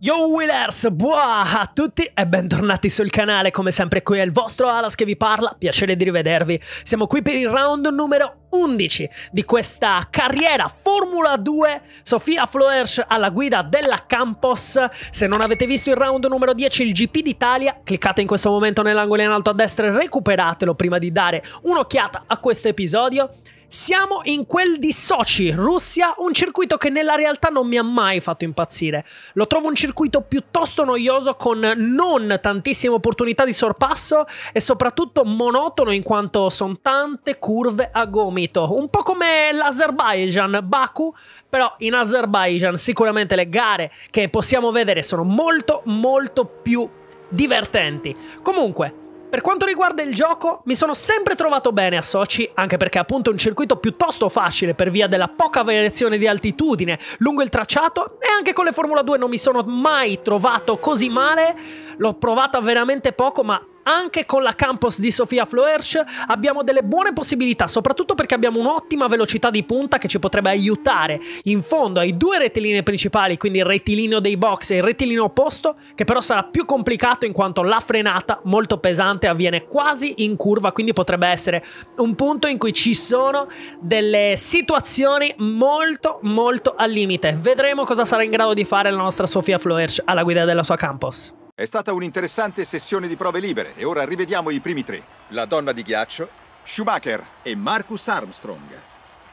Yo Willers, buah a tutti e bentornati sul canale, come sempre qui è il vostro Alas che vi parla, piacere di rivedervi. Siamo qui per il round numero 11 di questa carriera Formula 2, Sofia Floersch alla guida della Campos. Se non avete visto il round numero 10, il GP d'Italia, cliccate in questo momento nell'angolo in alto a destra e recuperatelo prima di dare un'occhiata a questo episodio. Siamo in quel di Sochi, Russia, un circuito che nella realtà non mi ha mai fatto impazzire. Lo trovo un circuito piuttosto noioso con non tantissime opportunità di sorpasso e soprattutto monotono in quanto sono tante curve a gomito, un po' come l'Azerbaijan, Baku, però in Azerbaijan sicuramente le gare che possiamo vedere sono molto molto più divertenti. Comunque, per quanto riguarda il gioco, mi sono sempre trovato bene a Sochi, anche perché appunto è un circuito piuttosto facile per via della poca variazione di altitudine lungo il tracciato e anche con le Formula 2 non mi sono mai trovato così male. L'ho provata veramente poco, ma anche con la campus di Sofia Floersch abbiamo delle buone possibilità, soprattutto perché abbiamo un'ottima velocità di punta che ci potrebbe aiutare in fondo ai due rettilinei principali, quindi il rettilineo dei box e il rettilineo opposto, che però sarà più complicato in quanto la frenata molto pesante avviene quasi in curva, quindi potrebbe essere un punto in cui ci sono delle situazioni molto molto al limite. Vedremo cosa sarà in grado di fare la nostra Sofia Floersch alla guida della sua campus. È stata un'interessante sessione di prove libere e ora rivediamo i primi tre. La donna di ghiaccio, Schumacher e Marcus Armstrong.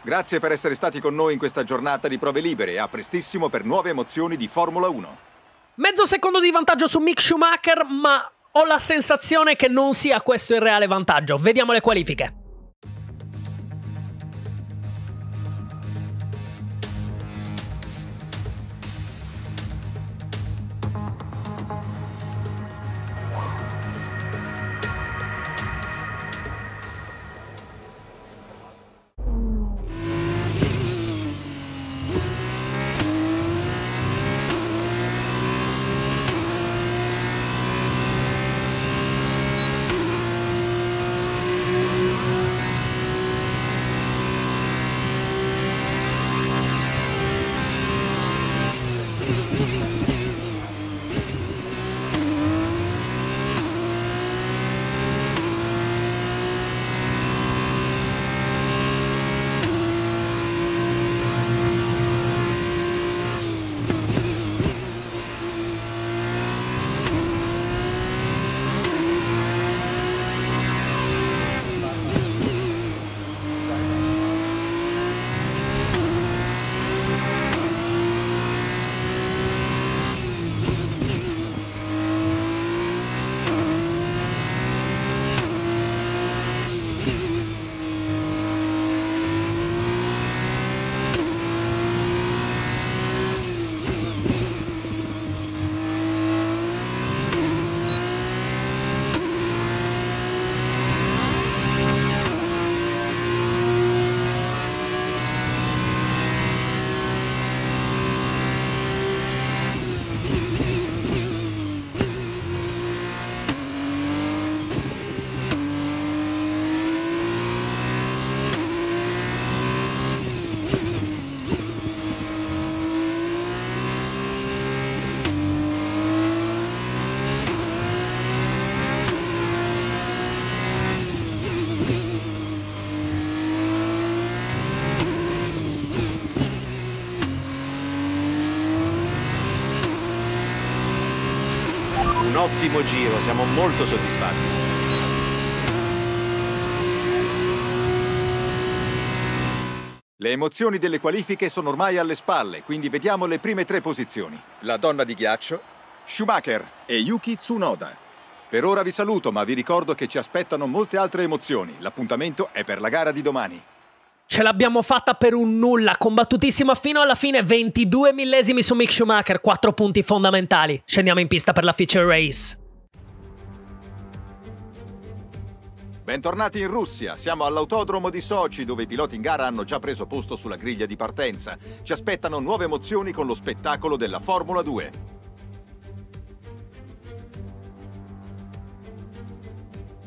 Grazie per essere stati con noi in questa giornata di prove libere e a prestissimo per nuove emozioni di Formula 1. Mezzo secondo di vantaggio su Mick Schumacher, ma ho la sensazione che non sia questo il reale vantaggio. Vediamo le qualifiche. Ottimo giro, siamo molto soddisfatti. Le emozioni delle qualifiche sono ormai alle spalle, quindi vediamo le prime tre posizioni. La donna di ghiaccio, Schumacher e Yuki Tsunoda. Per ora vi saluto, ma vi ricordo che ci aspettano molte altre emozioni. L'appuntamento è per la gara di domani. Ce l'abbiamo fatta per un nulla, combattutissima fino alla fine, 22 millesimi su Mick Schumacher, 4 punti fondamentali. Scendiamo in pista per la feature race. Bentornati in Russia, siamo all'autodromo di Sochi dove i piloti in gara hanno già preso posto sulla griglia di partenza. Ci aspettano nuove emozioni con lo spettacolo della Formula 2.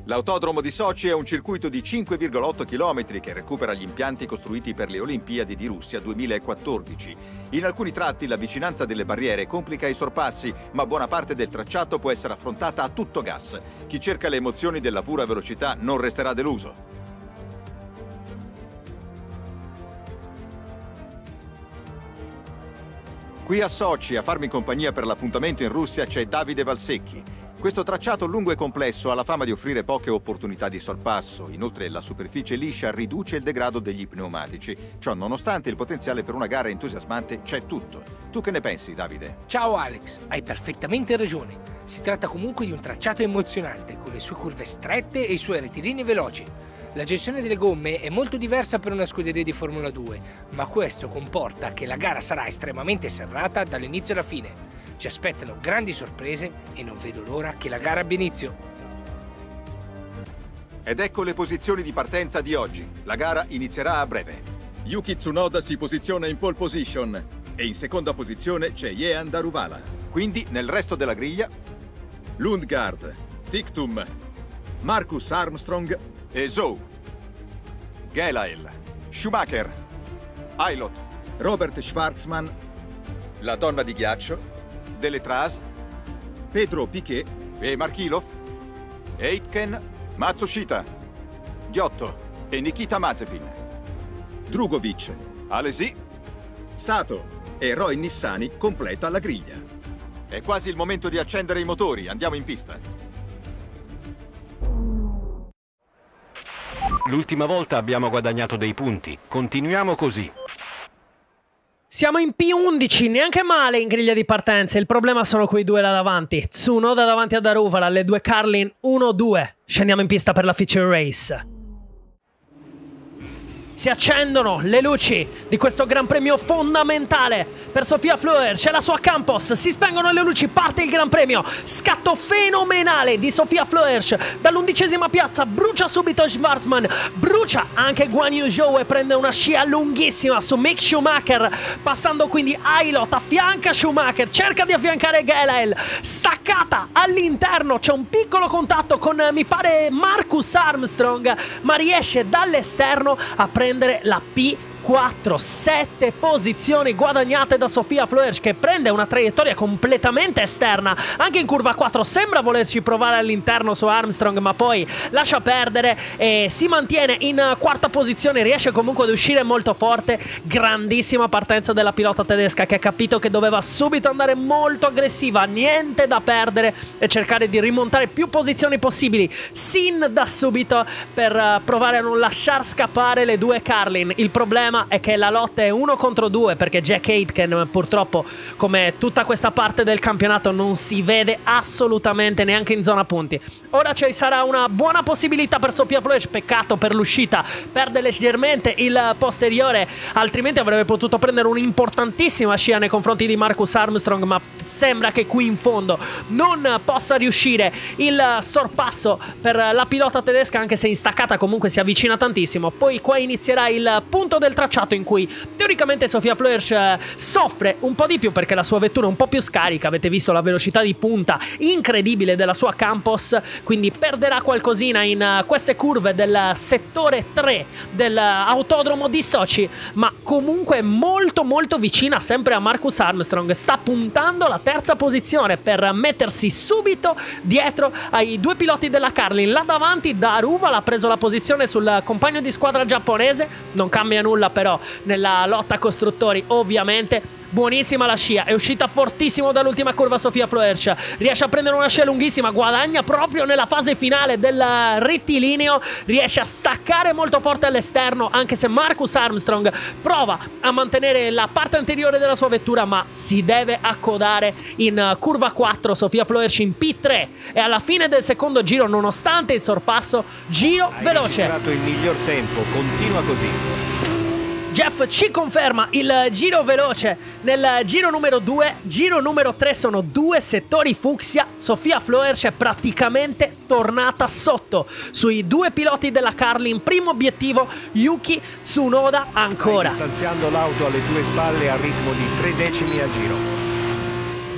L'autodromo di Sochi è un circuito di 5,8 km che recupera gli impianti costruiti per le Olimpiadi di Russia 2014. In alcuni tratti la vicinanza delle barriere complica i sorpassi, ma buona parte del tracciato può essere affrontata a tutto gas. Chi cerca le emozioni della pura velocità non resterà deluso. Qui a Sochi a farmi compagnia per l'appuntamento in Russia c'è Davide Valsecchi. Questo tracciato lungo e complesso ha la fama di offrire poche opportunità di sorpasso. Inoltre la superficie liscia riduce il degrado degli pneumatici. Ciò nonostante il potenziale per una gara entusiasmante c'è tutto. Tu che ne pensi, Davide? Ciao Alex, hai perfettamente ragione. Si tratta comunque di un tracciato emozionante, con le sue curve strette e i suoi retirini veloci. La gestione delle gomme è molto diversa per una scuderia di Formula 2, ma questo comporta che la gara sarà estremamente serrata dall'inizio alla fine. Ci aspettano grandi sorprese e non vedo l'ora che la gara abbia inizio. Ed ecco le posizioni di partenza di oggi. La gara inizierà a breve. Yuki Tsunoda si posiziona in pole position e in seconda posizione c'è Yean Daruvala. Quindi nel resto della griglia Lundgaard, Tictum, Marcus Armstrong e Zhou. Gelael, Schumacher, Ailot, Robert Schwarzman, la donna di ghiaccio Deletras, Pedro Piquet e Markilov, Aitken Matsushita, Ghiotto e Nikita Mazepin, Drugovic, Alesi, Sato e Roy Nissani completa la griglia. È quasi il momento di accendere i motori, andiamo in pista. L'ultima volta abbiamo guadagnato dei punti, continuiamo così. Siamo in P11, neanche male in griglia di partenza. Il problema sono quei due là davanti. Tsunoda davanti a Daruvala, le due Carlin 1-2. Scendiamo in pista per la feature race. Si accendono le luci di questo Gran Premio fondamentale per Sofia Fleur. C'è la sua Campos. Si spengono le luci, parte il Gran Premio. Scatto fenomenale di Sofia Fleur dall'undicesima piazza. Brucia subito Schwarzman. Brucia anche Guan Yu Zhou e prende una scia lunghissima su Mick Schumacher. Passando quindi Ailot, affianca Schumacher. Cerca di affiancare Gelael. Staccata all'interno. C'è un piccolo contatto con, mi pare, Marcus Armstrong. Ma riesce dall'esterno a prendere prendere la P 4, 7 posizioni guadagnate da Sofia Flörsch che prende una traiettoria completamente esterna. Anche in curva 4 sembra volerci provare all'interno su Armstrong, ma poi lascia perdere e si mantiene in quarta posizione. Riesce comunque ad uscire molto forte. Grandissima partenza della pilota tedesca che ha capito che doveva subito andare molto aggressiva, niente da perdere e cercare di rimontare più posizioni possibili sin da subito per provare a non lasciar scappare le due Carlin. Il problema problema è che la lotta è uno contro due perché Jack Aitken purtroppo come tutta questa parte del campionato non si vede assolutamente neanche in zona punti. Ora ci sarà una buona possibilità per Sofia Flores, peccato per l'uscita, perde leggermente il posteriore, altrimenti avrebbe potuto prendere un'importantissima scia nei confronti di Marcus Armstrong, ma sembra che qui in fondo non possa riuscire il sorpasso per la pilota tedesca anche se in staccata comunque si avvicina tantissimo. Poi qua inizierà il punto del tracciato in cui teoricamente Sofia Flörsch eh, soffre un po' di più perché la sua vettura è un po' più scarica, avete visto la velocità di punta incredibile della sua Campos, quindi perderà qualcosina in uh, queste curve del settore 3 dell'autodromo di Sochi, ma comunque molto molto vicina sempre a Marcus Armstrong, sta puntando la terza posizione per mettersi subito dietro ai due piloti della Carlin, là davanti Daruva l'ha preso la posizione sul compagno di squadra giapponese, non cambia nulla però nella lotta costruttori ovviamente Buonissima la scia, è uscita fortissimo dall'ultima curva Sofia Floercia. Riesce a prendere una scia lunghissima, guadagna proprio nella fase finale del rettilineo. Riesce a staccare molto forte all'esterno, anche se Marcus Armstrong prova a mantenere la parte anteriore della sua vettura, ma si deve accodare in curva 4. Sofia Floerci in P3 e alla fine del secondo giro, nonostante il sorpasso, giro Hai veloce. Hai il miglior tempo, continua così. Jeff ci conferma il giro veloce nel giro numero 2, giro numero 3 sono due settori fucsia, Sofia Floersch è praticamente tornata sotto sui due piloti della Carlin, primo obiettivo Yuki Tsunoda ancora. Stai distanziando l'auto alle tue spalle a ritmo di tre decimi a giro.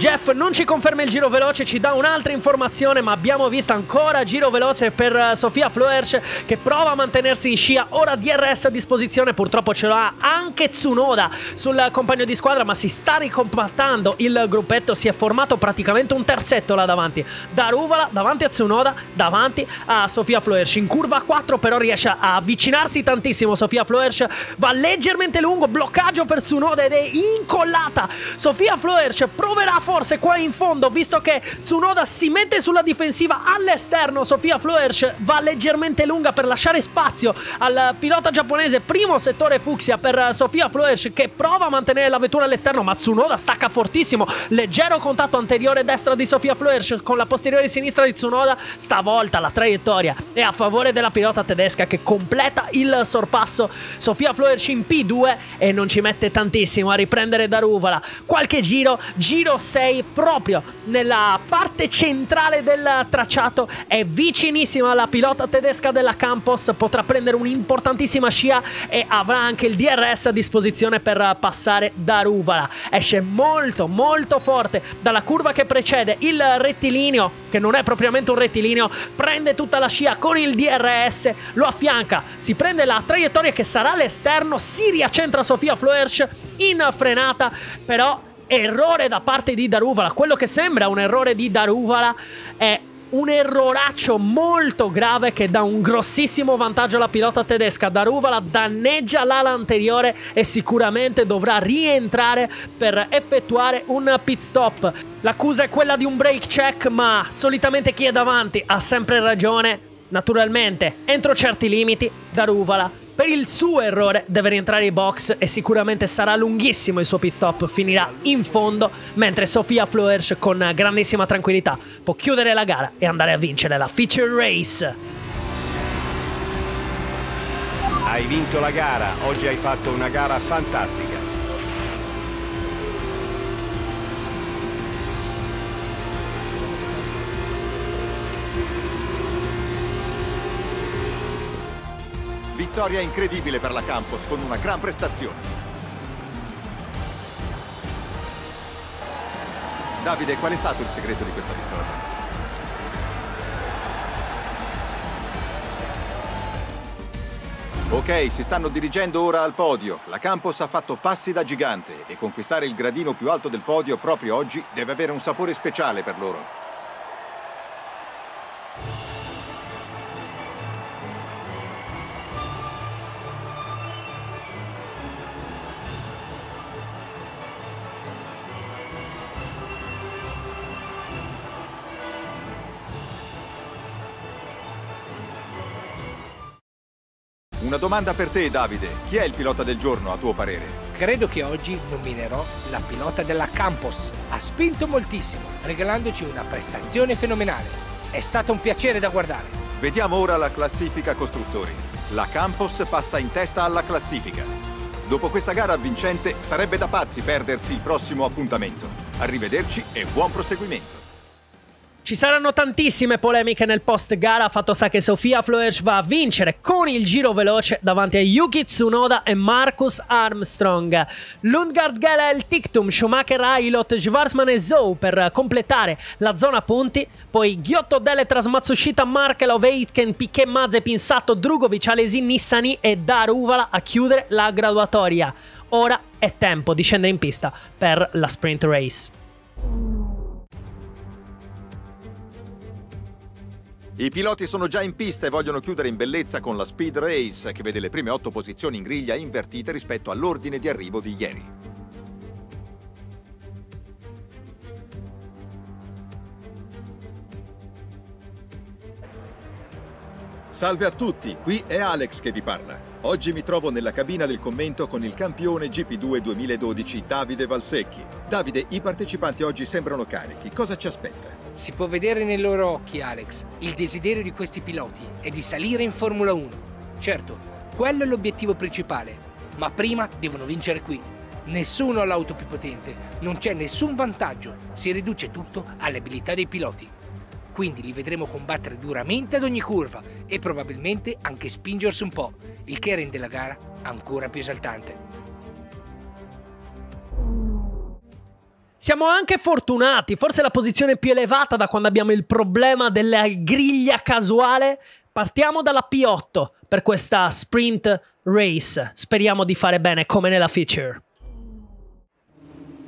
Jeff non ci conferma il giro veloce, ci dà un'altra informazione, ma abbiamo visto ancora giro veloce per eh, Sofia Floersch che prova a mantenersi in scia. Ora DRS a disposizione, purtroppo ce l'ha anche Tsunoda sul compagno di squadra, ma si sta ricompattando il gruppetto, si è formato praticamente un terzetto là davanti. Da Ruvala, davanti a Tsunoda, davanti a Sofia Floersch. In curva 4 però riesce a avvicinarsi tantissimo Sofia Floersch, va leggermente lungo, bloccaggio per Tsunoda ed è incollata. Sofia Floersch proverà forse qua in fondo, visto che Tsunoda si mette sulla difensiva all'esterno, Sofia Floersch va leggermente lunga per lasciare spazio al pilota giapponese, primo settore fucsia per Sofia Floersch che prova a mantenere la vettura all'esterno, ma Tsunoda stacca fortissimo, leggero contatto anteriore destra di Sofia Floersch con la posteriore sinistra di Tsunoda, stavolta la traiettoria è a favore della pilota tedesca che completa il sorpasso, Sofia Floersch in P2 e non ci mette tantissimo a riprendere da Ruvala, qualche giro, giro 6 proprio nella parte centrale del tracciato, è vicinissima alla pilota tedesca della Campos, potrà prendere un'importantissima scia e avrà anche il DRS a disposizione per passare da Ruvala. Esce molto molto forte dalla curva che precede il rettilineo, che non è propriamente un rettilineo, prende tutta la scia con il DRS, lo affianca, si prende la traiettoria che sarà all'esterno, si riaccentra Sofia Floersch in frenata, però errore da parte di Daruvala, quello che sembra un errore di Daruvala è un erroraccio molto grave che dà un grossissimo vantaggio alla pilota tedesca. Daruvala danneggia l'ala anteriore e sicuramente dovrà rientrare per effettuare un pit stop. L'accusa è quella di un brake check, ma solitamente chi è davanti ha sempre ragione. Naturalmente, entro certi limiti, Daruvala per il suo errore deve rientrare in box e sicuramente sarà lunghissimo il suo pit stop, finirà in fondo, mentre Sofia Floersch con grandissima tranquillità può chiudere la gara e andare a vincere la feature race. Hai vinto la gara, oggi hai fatto una gara fantastica. Vittoria incredibile per la Campos con una gran prestazione. Davide, qual è stato il segreto di questa vittoria? Ok, si stanno dirigendo ora al podio. La Campos ha fatto passi da gigante e conquistare il gradino più alto del podio proprio oggi deve avere un sapore speciale per loro. Una domanda per te, Davide. Chi è il pilota del giorno, a tuo parere? Credo che oggi nominerò la pilota della Campos. Ha spinto moltissimo, regalandoci una prestazione fenomenale. È stato un piacere da guardare. Vediamo ora la classifica costruttori. La Campos passa in testa alla classifica. Dopo questa gara vincente sarebbe da pazzi perdersi il prossimo appuntamento. Arrivederci e buon proseguimento. Ci saranno tantissime polemiche nel post gara, fatto sta che Sofia Floersch va a vincere con il giro veloce davanti a Yuki Tsunoda e Marcus Armstrong. Lundgaard Gelel, Tictum, Schumacher, Ailot, Schwarzman e Zou per completare la zona punti, poi Ghiotto Deletras, Matsushita, Markelov, Eitken, Piquet, Mazepin, Sato, Drugovic, Alesi, Nissani e Daruvala a chiudere la graduatoria. Ora è tempo di scendere in pista per la sprint race. I piloti sono già in pista e vogliono chiudere in bellezza con la Speed Race, che vede le prime otto posizioni in griglia invertite rispetto all'ordine di arrivo di ieri. Salve a tutti, qui è Alex che vi parla. Oggi mi trovo nella cabina del commento con il campione GP2 2012 Davide Valsecchi. Davide, i partecipanti oggi sembrano carichi, cosa ci aspetta? Si può vedere nei loro occhi, Alex, il desiderio di questi piloti è di salire in Formula 1. Certo, quello è l'obiettivo principale, ma prima devono vincere qui. Nessuno ha l'auto più potente, non c'è nessun vantaggio, si riduce tutto alle abilità dei piloti. Quindi li vedremo combattere duramente ad ogni curva e probabilmente anche spingersi un po', il che rende la gara ancora più esaltante. Siamo anche fortunati, forse la posizione più elevata da quando abbiamo il problema della griglia casuale. Partiamo dalla P8 per questa sprint race. Speriamo di fare bene come nella feature.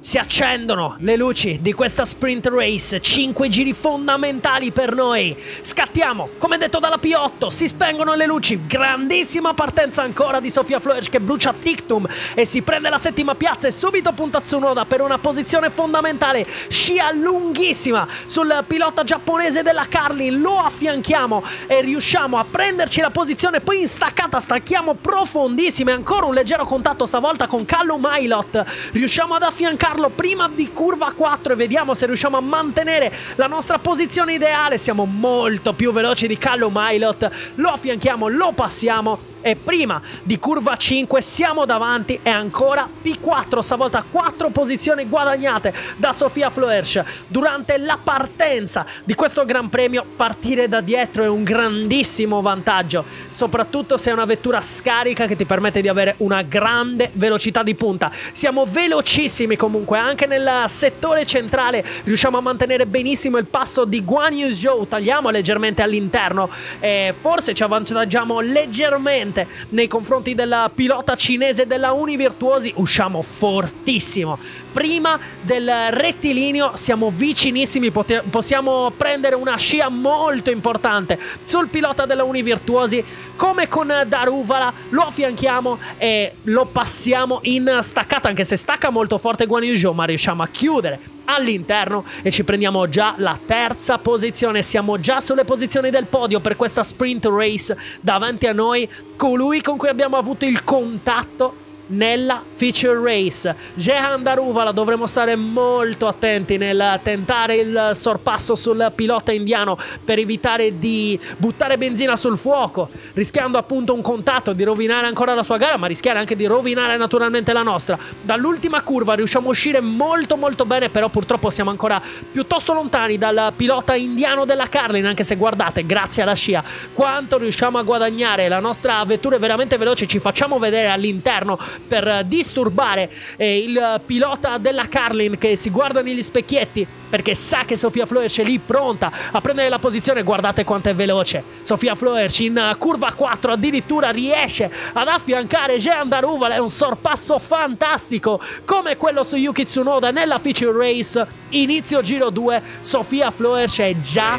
Si accendono le luci di questa sprint race, 5 giri fondamentali per noi. Scattiamo, come detto dalla P8, si spengono le luci, grandissima partenza ancora di Sofia Floerge che brucia Tictum e si prende la settima piazza e subito punta Tsunoda per una posizione fondamentale, scia lunghissima sul pilota giapponese della Carlin, lo affianchiamo e riusciamo a prenderci la posizione, poi in staccata stacchiamo e ancora un leggero contatto stavolta con Callum Milot, riusciamo ad affiancare Carlo prima di curva 4 e vediamo se riusciamo a mantenere la nostra posizione ideale. Siamo molto più veloci di Callum Milot. Lo affianchiamo, lo passiamo e prima di curva 5 siamo davanti e ancora P4 stavolta 4 posizioni guadagnate da Sofia Floersch durante la partenza di questo Gran Premio partire da dietro è un grandissimo vantaggio soprattutto se è una vettura scarica che ti permette di avere una grande velocità di punta siamo velocissimi comunque anche nel settore centrale riusciamo a mantenere benissimo il passo di Guan Yu Zhou tagliamo leggermente all'interno e forse ci avvantaggiamo leggermente nei confronti del pilota cinese della Univirtuosi, usciamo fortissimo. Prima del rettilineo siamo vicinissimi, possiamo prendere una scia molto importante sul pilota della Univirtuosi, come con Daruvala, lo affianchiamo e lo passiamo in staccata, anche se stacca molto forte Guan Yu ma riusciamo a chiudere all'interno e ci prendiamo già la terza posizione. Siamo già sulle posizioni del podio per questa sprint race. Davanti a noi colui con cui abbiamo avuto il contatto nella feature race. Jehan Daruvala dovremo stare molto attenti nel tentare il sorpasso sul pilota indiano per evitare di buttare benzina sul fuoco, rischiando appunto un contatto di rovinare ancora la sua gara, ma rischiare anche di rovinare naturalmente la nostra. Dall'ultima curva riusciamo a uscire molto molto bene, però purtroppo siamo ancora piuttosto lontani dal pilota indiano della Carlin, anche se guardate, grazie alla scia, quanto riusciamo a guadagnare. La nostra vettura è veramente veloce, ci facciamo vedere all'interno per disturbare eh, il pilota della Carlin che si guarda negli specchietti perché sa che Sofia Floerch è lì pronta a prendere la posizione. Guardate quanto è veloce. Sofia Floerch in curva 4 addirittura riesce ad affiancare Jean Daruval. È un sorpasso fantastico come quello su Yuki Tsunoda nella feature race. Inizio giro 2. Sofia Floerch è già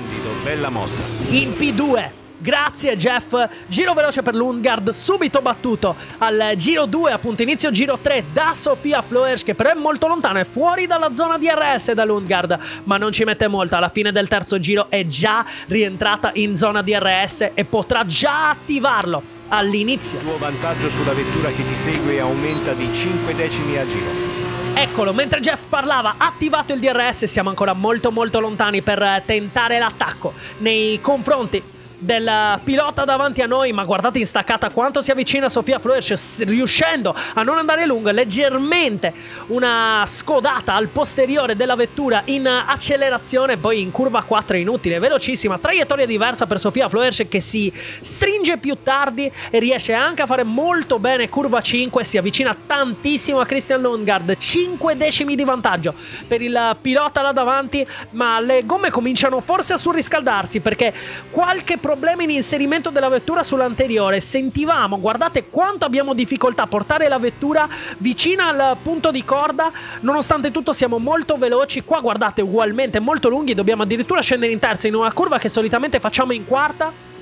mossa. in P2. Grazie Jeff. Giro veloce per Lundgard, subito battuto al giro 2, appunto inizio giro 3 da Sofia Floers che però è molto lontana, è fuori dalla zona DRS da Lundgard, ma non ci mette molto. Alla fine del terzo giro è già rientrata in zona DRS e potrà già attivarlo all'inizio. Il tuo vantaggio sulla vettura che ti segue aumenta di 5 decimi a giro. Eccolo, mentre Jeff parlava, attivato il DRS, siamo ancora molto molto lontani per tentare l'attacco nei confronti del pilota davanti a noi, ma guardate in staccata quanto si avvicina Sofia Floersch, riuscendo a non andare lungo, leggermente una scodata al posteriore della vettura in accelerazione, poi in curva 4 inutile, velocissima, traiettoria diversa per Sofia Floersch che si stringe più tardi e riesce anche a fare molto bene curva 5, si avvicina tantissimo a Christian Lundgaard, 5 decimi di vantaggio per il pilota là davanti, ma le gomme cominciano forse a surriscaldarsi perché qualche problema problemi in inserimento della vettura sull'anteriore. Sentivamo, guardate quanto abbiamo difficoltà a portare la vettura vicina al punto di corda. Nonostante tutto siamo molto veloci. Qua guardate ugualmente molto lunghi. Dobbiamo addirittura scendere in terza in una curva che solitamente facciamo in quarta.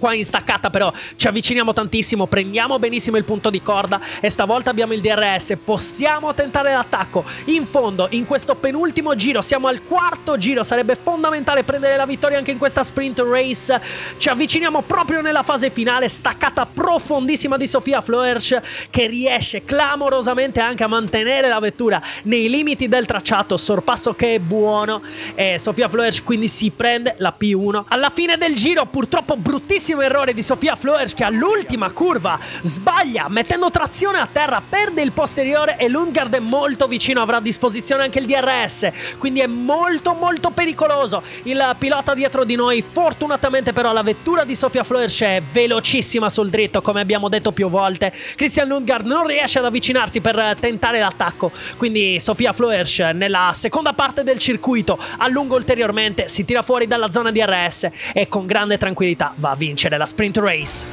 Qua in staccata però ci avviciniamo tantissimo, prendiamo benissimo il punto di corda e stavolta abbiamo il DRS, possiamo tentare l'attacco. In fondo, in questo penultimo giro, siamo al quarto giro, sarebbe fondamentale prendere la vittoria anche in questa sprint race. Ci avviciniamo proprio nella fase finale, staccata profondissima di Sofia Floersch che riesce clamorosamente anche a mantenere la vettura nei limiti del tracciato, sorpasso che è buono e Sofia Floersch quindi si prende la P1. Alla fine del giro, purtroppo bruttissimo Gravissimo errore di Sofia Flores che all'ultima curva sbaglia mettendo trazione a terra, perde il posteriore e Lundgaard è molto vicino, avrà a disposizione anche il DRS, quindi è molto molto pericoloso. Il pilota dietro di noi, fortunatamente però la vettura di Sofia Flores è velocissima sul dritto come abbiamo detto più volte. Christian Lundgaard non riesce ad avvicinarsi per tentare l'attacco, quindi Sofia Flores nella seconda parte del circuito allunga ulteriormente, si tira fuori dalla zona DRS e con grande tranquillità va a vincere la sprint race.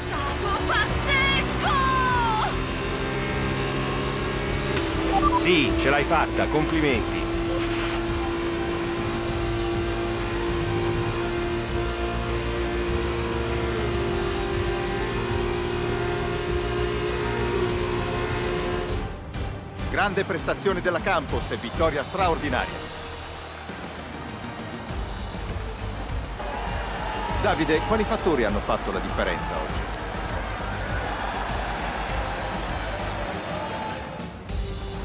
Sì, ce l'hai fatta, complimenti. Grande prestazione della Campos e vittoria straordinaria. Davide, quali fattori hanno fatto la differenza oggi?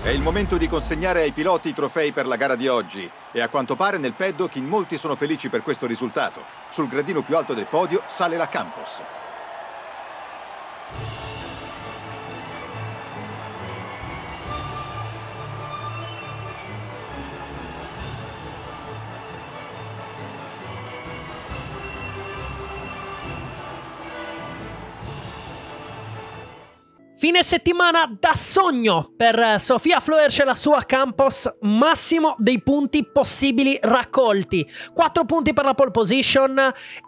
È il momento di consegnare ai piloti i trofei per la gara di oggi e a quanto pare nel paddock in molti sono felici per questo risultato. Sul gradino più alto del podio sale la Campos. Fine settimana da sogno per Sofia Floersch e la sua Campos, massimo dei punti possibili raccolti. 4 punti per la pole position,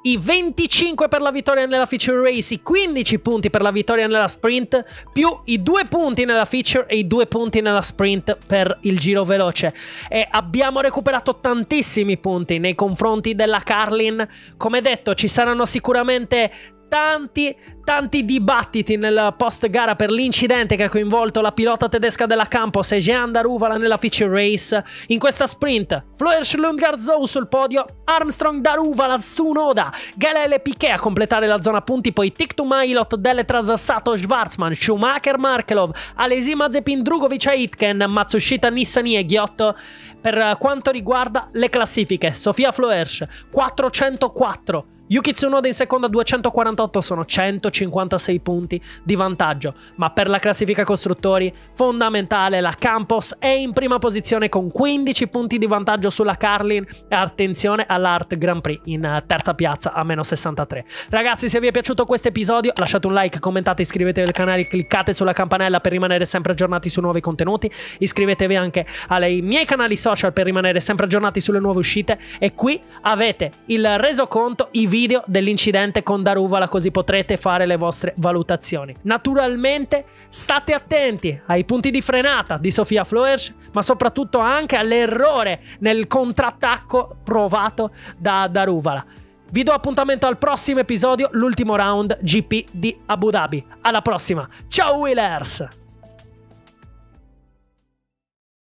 i 25 per la vittoria nella feature race, i 15 punti per la vittoria nella sprint, più i 2 punti nella feature e i 2 punti nella sprint per il giro veloce. E abbiamo recuperato tantissimi punti nei confronti della Carlin. Come detto, ci saranno sicuramente tanti, tanti dibattiti nel post gara per l'incidente che ha coinvolto la pilota tedesca della Campos e Jean Daruvala nella feature race. In questa sprint, Floers Lundgaard Zou sul podio, Armstrong Daruvala su Noda, Galele Piquet a completare la zona punti, poi Tiktu Mailot, Deletras Sato Schwarzman, Schumacher Markelov, Alesi Mazepin Drugovic Aitken, Matsushita Nissani e Ghiotto. Per quanto riguarda le classifiche, Sofia Floers 404 Yuki Tsunoda in seconda 248 sono 156 punti di vantaggio, ma per la classifica costruttori fondamentale la Campos è in prima posizione con 15 punti di vantaggio sulla Carlin. E attenzione all'Art Grand Prix in terza piazza a meno 63. Ragazzi se vi è piaciuto questo episodio lasciate un like, commentate, iscrivetevi al canale, cliccate sulla campanella per rimanere sempre aggiornati su nuovi contenuti, iscrivetevi anche ai miei canali social per rimanere sempre aggiornati sulle nuove uscite. E qui avete il resoconto, i video dell'incidente con Daruvala così potrete fare le vostre valutazioni. Naturalmente state attenti ai punti di frenata di Sofia Floers, ma soprattutto anche all'errore nel contrattacco provato da Daruvala. Vi do appuntamento al prossimo episodio, l'ultimo round GP di Abu Dhabi. Alla prossima. Ciao Willers!